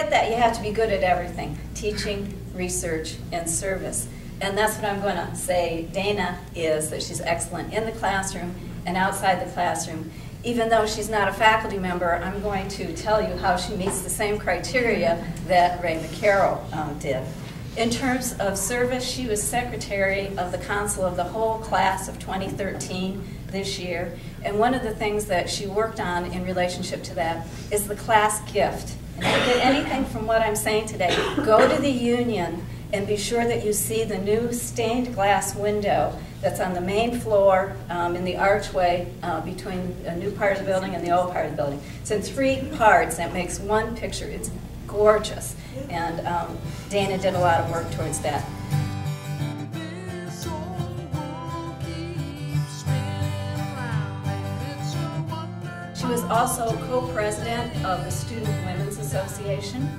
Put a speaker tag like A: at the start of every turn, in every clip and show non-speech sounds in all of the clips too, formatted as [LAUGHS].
A: get that, you have to be good at everything teaching, research, and service. And that's what I'm going to say Dana is that she's excellent in the classroom and outside the classroom. Even though she's not a faculty member, I'm going to tell you how she meets the same criteria that Ray McCarroll um, did. In terms of service, she was secretary of the council of the whole class of 2013 this year. And one of the things that she worked on in relationship to that is the class gift. If you get anything from what I'm saying today, go to the union and be sure that you see the new stained glass window that's on the main floor um, in the archway uh, between a new part of the building and the old part of the building. It's in three parts. That makes one picture. It's gorgeous. And um, Dana did a lot of work towards that. Also co-president of the Student Women's Association.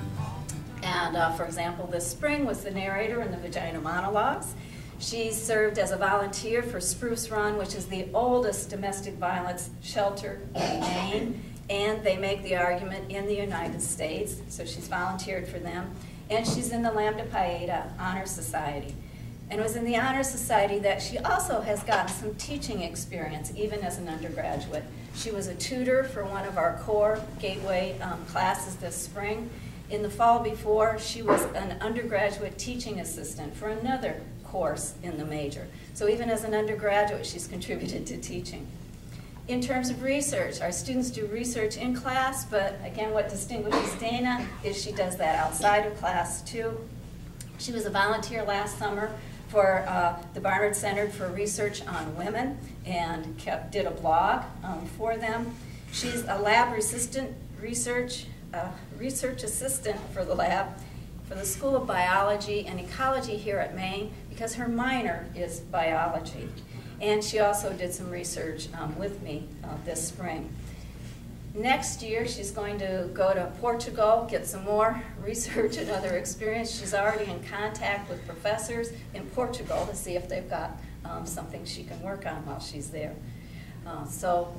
A: And uh, for example, this spring was the narrator in the Vagina Monologues. She served as a volunteer for Spruce Run, which is the oldest domestic violence shelter in Maine. And they make the argument in the United States, so she's volunteered for them. And she's in the Lambda Pi Eta Honor Society. And was in the Honor Society that she also has gotten some teaching experience, even as an undergraduate. She was a tutor for one of our core gateway um, classes this spring, in the fall before, she was an undergraduate teaching assistant for another course in the major. So even as an undergraduate, she's [LAUGHS] contributed to teaching. In terms of research, our students do research in class, but again, what distinguishes Dana is she does that outside of class too. She was a volunteer last summer for uh, the Barnard Center for Research on Women and kept, did a blog um, for them. She's a lab resistant research a research assistant for the lab for the School of Biology and Ecology here at Maine because her minor is biology. And she also did some research um, with me uh, this spring. Next year, she's going to go to Portugal, get some more [LAUGHS] research and other experience. She's already in contact with professors in Portugal to see if they've got um, something she can work on while she's there. Uh, so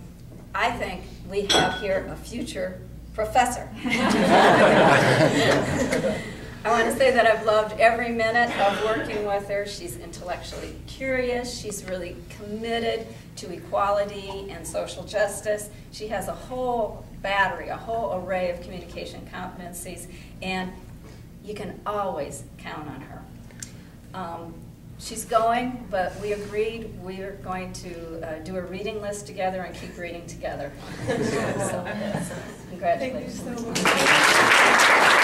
A: I think we have here a future professor. [LAUGHS] [LAUGHS] I want to say that I've loved every minute of working with her. She's intellectually curious. She's really committed to equality and social justice. She has a whole battery, a whole array of communication competencies, and you can always count on her. Um, she's going, but we agreed we are going to uh, do a reading list together and keep reading together. [LAUGHS] so, congratulations.
B: Thank you so much.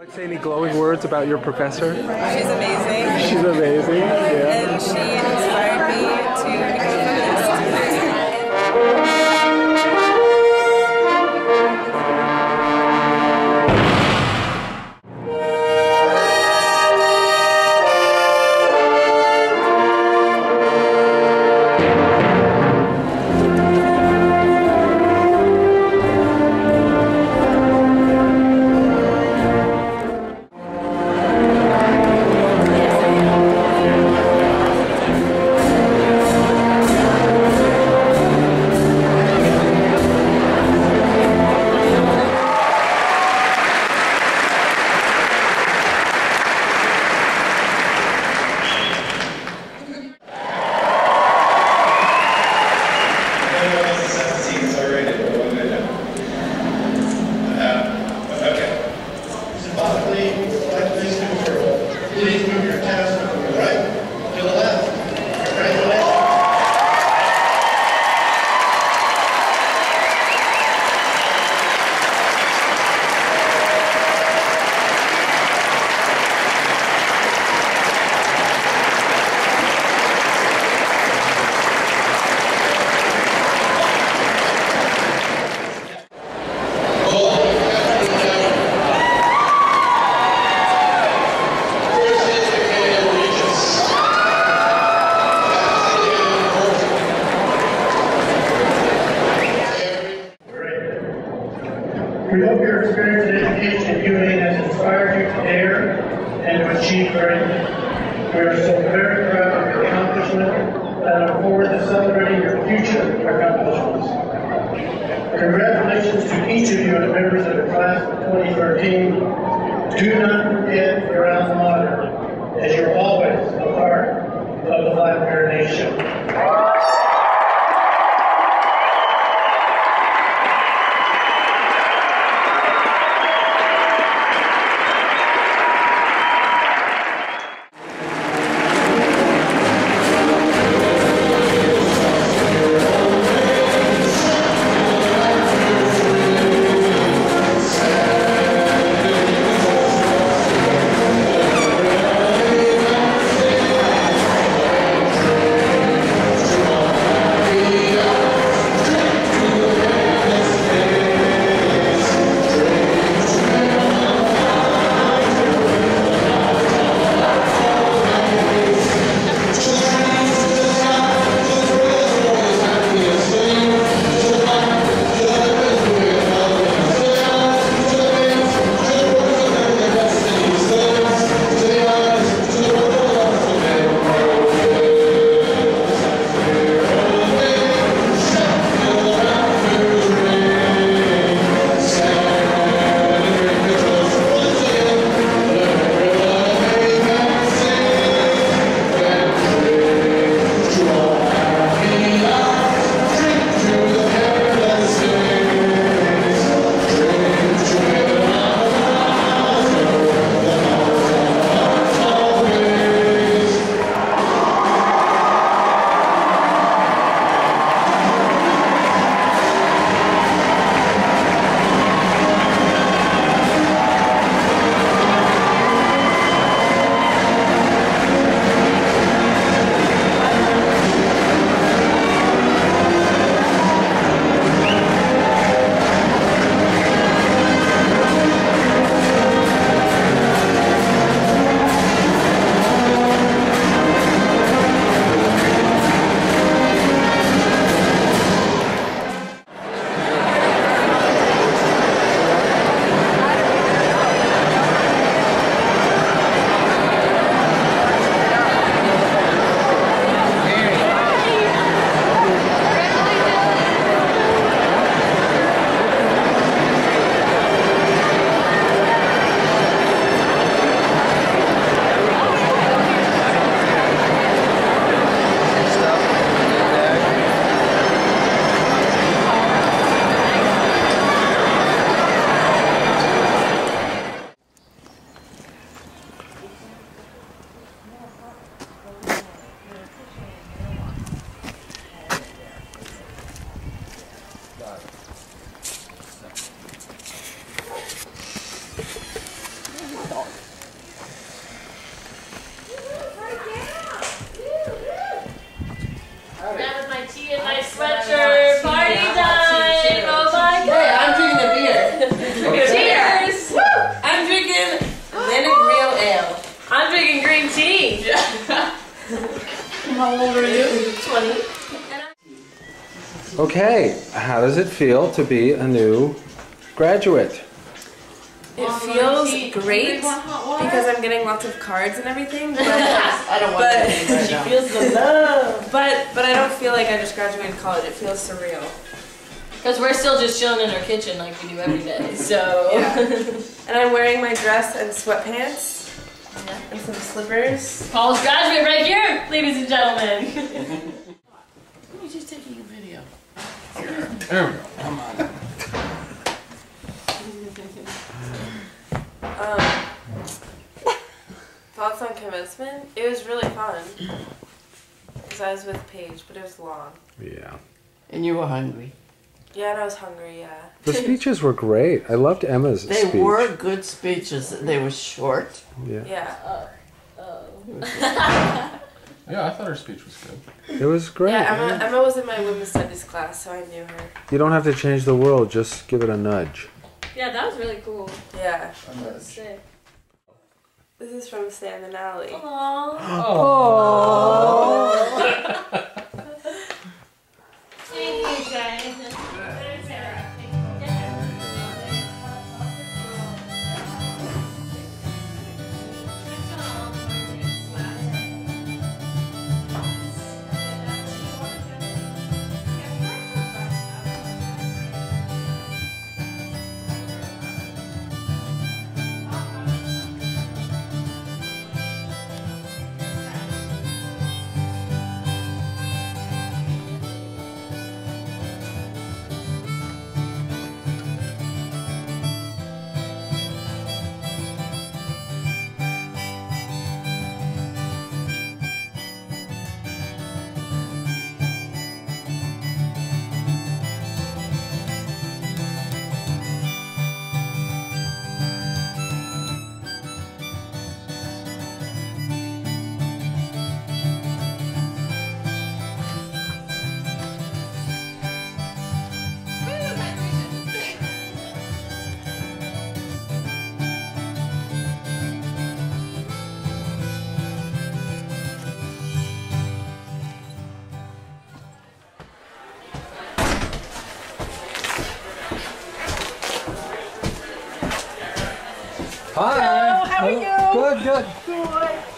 C: Like say any glowing words about your professor?
B: She's amazing.
C: She's amazing. Yeah.
B: And she
D: of the Black Bear Nation.
B: How old are you?
E: 20.
C: Okay, how does it feel to be a new graduate?
F: It feels great because I'm getting lots of cards and everything, but [LAUGHS]
B: I don't want
F: But-
B: right
E: She
B: now.
E: feels the love.
F: but but I don't feel like I just graduated college. It feels surreal.
E: Because we're still just chilling in our kitchen like we do every day. So.
F: And I'm wearing my dress and sweatpants and some slippers.
E: Paul's graduate right here, ladies and gentlemen.
B: Let me just take a video.
F: Um, thoughts on commencement? It was really fun. Because I was with Paige, but it was long.
C: Yeah.
B: And you were hungry.
F: Yeah, and I was hungry, yeah.
C: The speeches were great. I loved Emma's
B: They
C: speech.
B: were good speeches. They were short.
C: Yeah.
F: Yeah. [LAUGHS]
G: Yeah, I thought her speech was good.
C: It was great.
F: Yeah, Emma, Emma was in my women's studies class, so I knew her.
C: You don't have to change the world, just give it a nudge.
E: Yeah, that was really cool.
F: Yeah.
E: That was sick.
F: This is from Stan and Alley.
E: Thank [GASPS] [LAUGHS] [LAUGHS]
C: Hi.
E: how are you?
C: Good, Good,
E: good.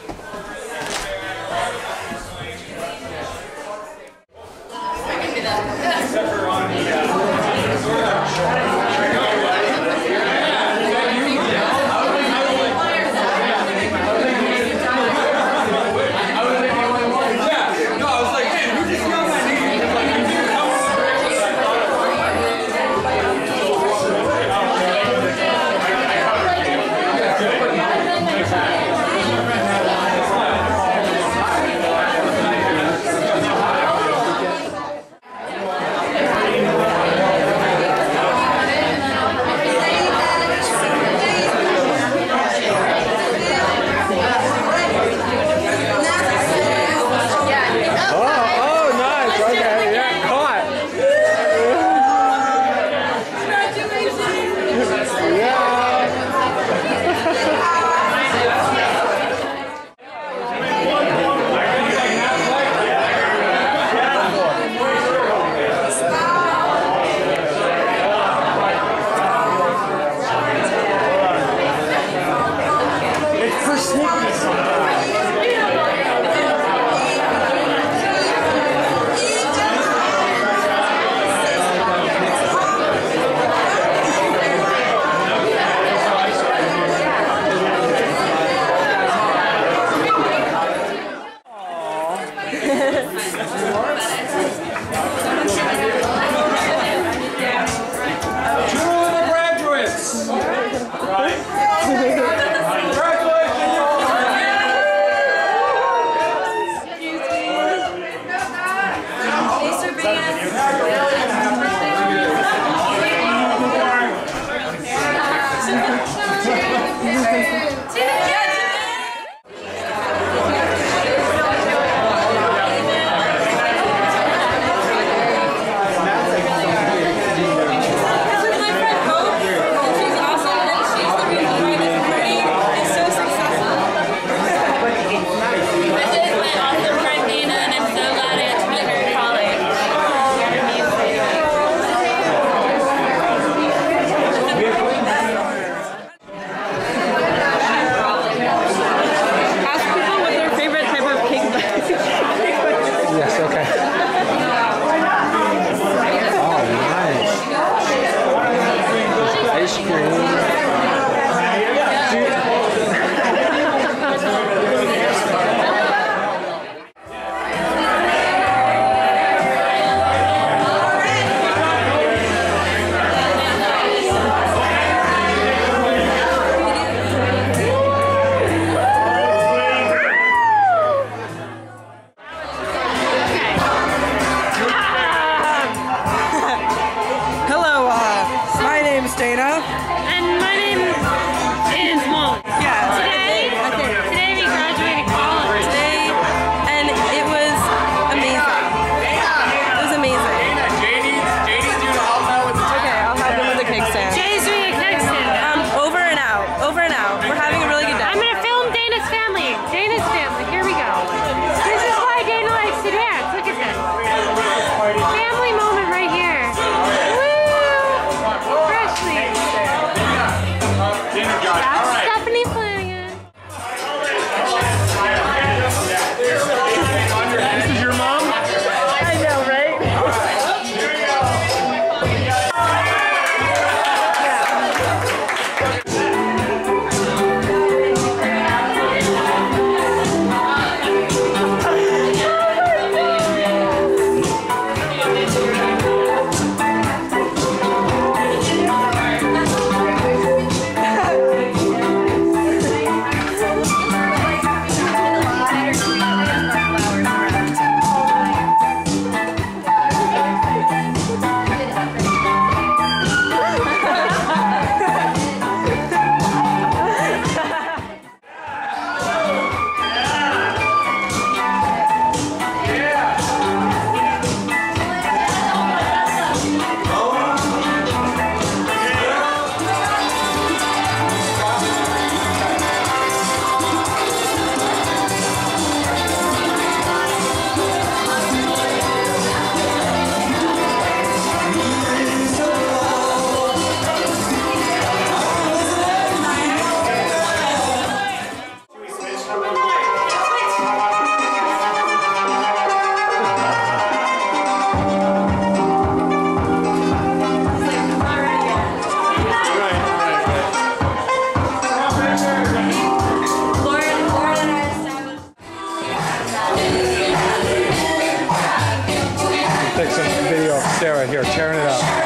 E: Sarah here, tearing it up.